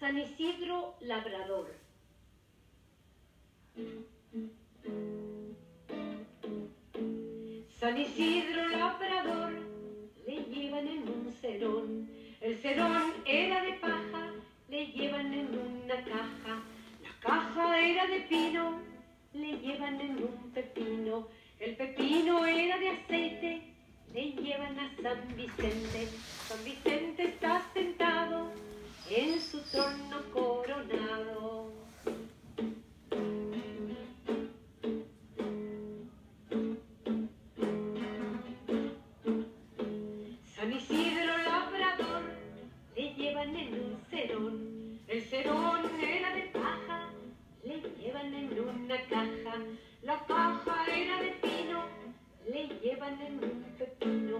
San Isidro Labrador. San Isidro Labrador le llevan en un cerón. El cerón era de paja, le llevan en una caja. La caja era de pino, le llevan en un pepino. El pepino era de aceite, le llevan a San Vicente. San Vicente llevan en un pepino.